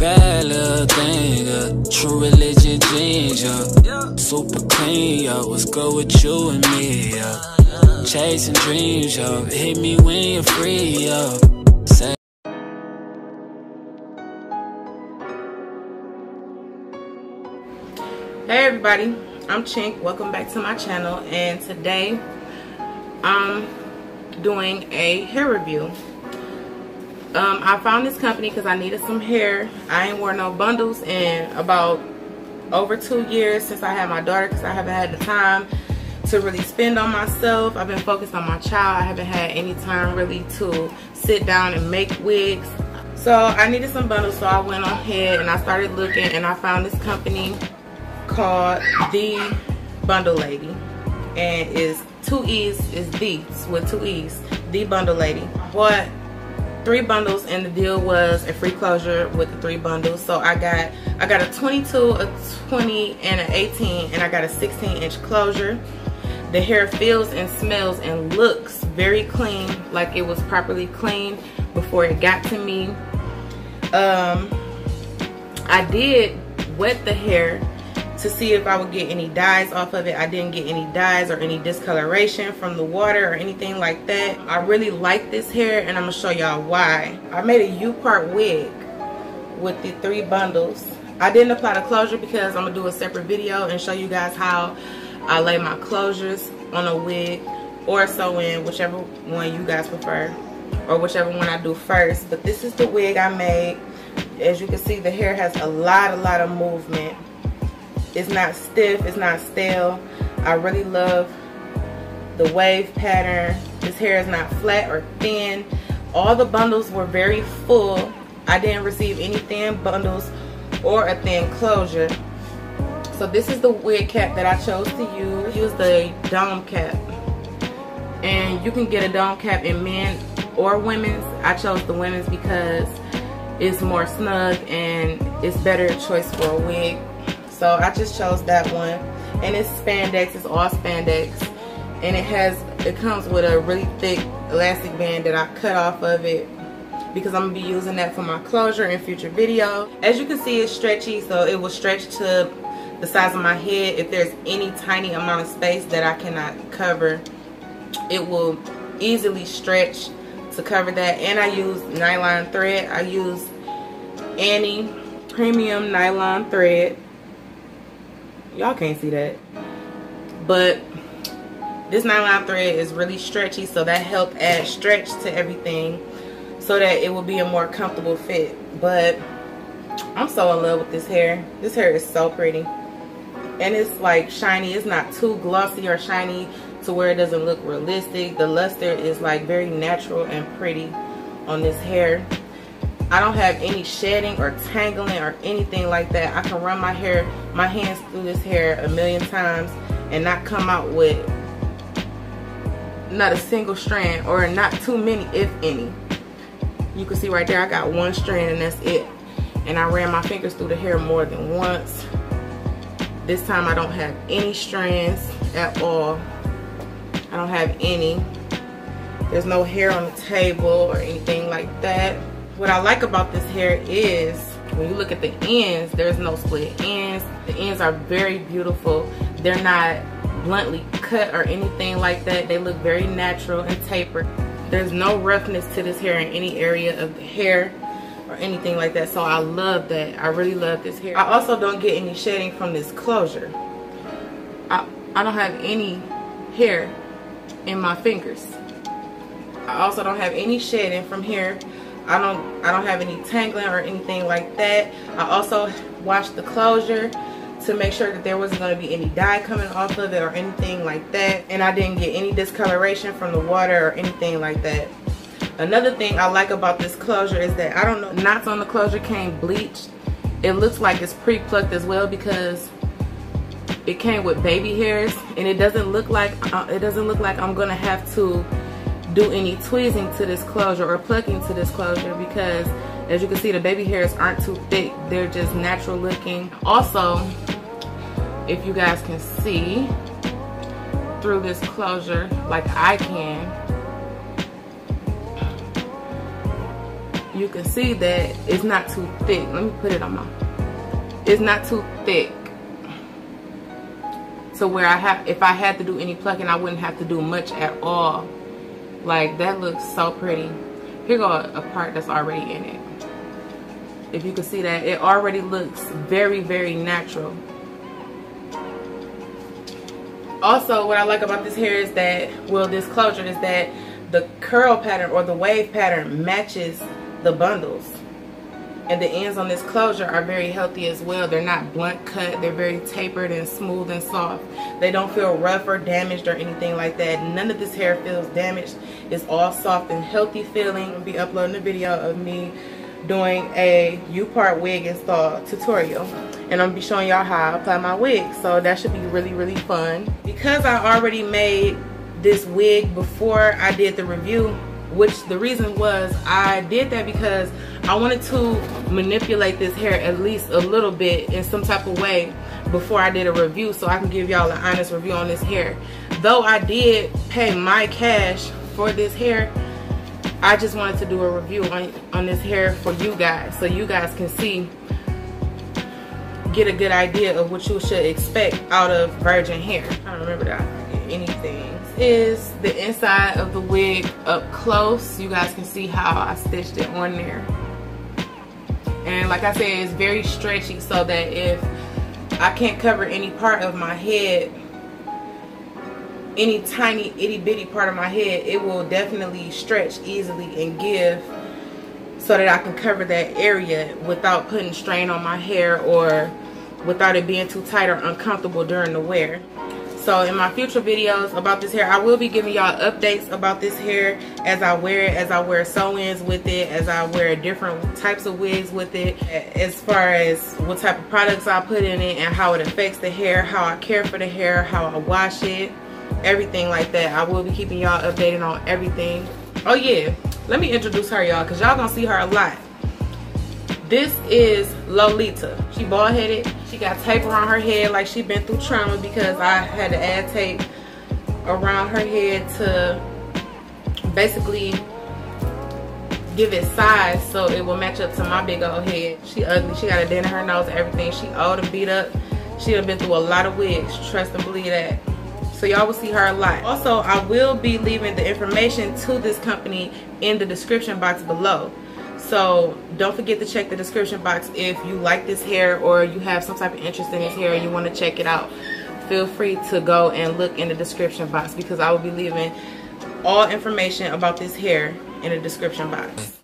bad little thing. True religion. Super clean. What's good with you and me? Chasing dreams. Hit me when you're free, Hey everybody, I'm Chink. Welcome back to my channel and today I'm doing a hair review. Um, I found this company because I needed some hair. I ain't worn no bundles in about over two years since I had my daughter because I haven't had the time to really spend on myself. I've been focused on my child. I haven't had any time really to sit down and make wigs. So I needed some bundles so I went on ahead and I started looking and I found this company called Thee Bundle Lady. And is two E's is the with two E's. Thee Bundle Lady. What three bundles and the deal was a free closure with the three bundles. So I got I got a 22, a 20, and an 18, and I got a 16 inch closure. The hair feels and smells and looks very clean, like it was properly cleaned before it got to me. Um, I did wet the hair to see if I would get any dyes off of it. I didn't get any dyes or any discoloration from the water or anything like that. I really like this hair and I'm gonna show y'all why. I made a U-part wig with the three bundles. I didn't apply the closure because I'm gonna do a separate video and show you guys how I lay my closures on a wig or sew in, whichever one you guys prefer or whichever one I do first. But this is the wig I made. As you can see, the hair has a lot, a lot of movement. It's not stiff, it's not stale. I really love the wave pattern. This hair is not flat or thin. All the bundles were very full. I didn't receive any thin bundles or a thin closure. So this is the wig cap that I chose to use. Use the dome cap. And you can get a dome cap in men or women's. I chose the women's because it's more snug and it's better choice for a wig so I just chose that one. And it's spandex, it's all spandex. And it has, it comes with a really thick elastic band that I cut off of it because I'm gonna be using that for my closure in future video. As you can see, it's stretchy, so it will stretch to the size of my head. If there's any tiny amount of space that I cannot cover, it will easily stretch to cover that. And I use nylon thread. I use Annie premium nylon thread y'all can't see that. But this nylon thread is really stretchy so that helped add stretch to everything so that it will be a more comfortable fit. But I'm so in love with this hair. This hair is so pretty. And it's like shiny. It's not too glossy or shiny to where it doesn't look realistic. The luster is like very natural and pretty on this hair I don't have any shedding or tangling or anything like that. I can run my hair, my hands through this hair a million times and not come out with not a single strand or not too many if any. You can see right there I got one strand and that's it. And I ran my fingers through the hair more than once. This time I don't have any strands at all. I don't have any. There's no hair on the table or anything like that what I like about this hair is when you look at the ends, there's no split ends. The ends are very beautiful. They're not bluntly cut or anything like that. They look very natural and tapered. There's no roughness to this hair in any area of the hair or anything like that. So I love that. I really love this hair. I also don't get any shedding from this closure. I, I don't have any hair in my fingers. I also don't have any shedding from here I don't I don't have any tangling or anything like that. I also washed the closure to make sure that there wasn't going to be any dye coming off of it or anything like that. And I didn't get any discoloration from the water or anything like that. Another thing I like about this closure is that I don't know, knots on the closure came bleached. It looks like it's pre-plucked as well because it came with baby hairs and it doesn't look like uh, it doesn't look like I'm gonna have to do any tweezing to this closure or plucking to this closure because as you can see the baby hairs aren't too thick they're just natural looking also if you guys can see through this closure like I can you can see that it's not too thick. Let me put it on my, it's not too thick. So where I have, if I had to do any plucking, I wouldn't have to do much at all. Like that looks so pretty. Here go a, part that's already in it. If you can see that, it already looks very, very natural. Also, what I like about this hair is that, well, this closure is that the curl pattern or the wave pattern matches the bundles. And the ends on this closure are very healthy as well. They're not blunt cut. They're very tapered and smooth and soft. They don't feel rough or damaged or anything like that. None of this hair feels damaged. It's all soft and healthy feeling. I'll be uploading a video of me doing a U-part wig install tutorial and I'm be showing y'all how I apply my wig so that should be really really fun because I already made this wig before I did the review which the reason was I did that because I wanted to manipulate this hair at least a little bit in some type of way before I did a review so I can give y'all an honest review on this hair though I did pay my cash for this hair I just wanted to do a review on, on this hair for you guys so you guys can see get a good idea of what you should expect out of virgin hair. I don't remember that anything. Is the inside of the wig up close. You guys can see how I stitched it on there. And like I said, it's very stretchy so that if I can't cover any part of my head any tiny itty bitty part of my head it will definitely stretch easily and give so that I can cover that area without putting strain on my hair or without it being too tight or uncomfortable during the wear so in my future videos about this hair I will be giving y'all updates about this hair as I wear it as I wear sew-ins with it as I wear different types of wigs with it as far as what type of products I put in it and how it affects the hair how I care for the hair how I wash it everything like that. I will be keeping y'all updated on everything. Oh yeah, let me introduce her y'all because y'all gonna see her a lot. This is Lolita. She bald headed. She got tape around her head like she been through trauma because I had to add tape around her head to basically give it size so it will match up to my big old head. She ugly. She got a dent in her nose everything. She old and beat up. She done been through a lot of wigs. Trust and believe that so y'all will see her a lot also i will be leaving the information to this company in the description box below so don't forget to check the description box if you like this hair or you have some type of interest in this hair and you want to check it out. Feel free to go and look in the description box because i will be leaving all information about this hair in the description box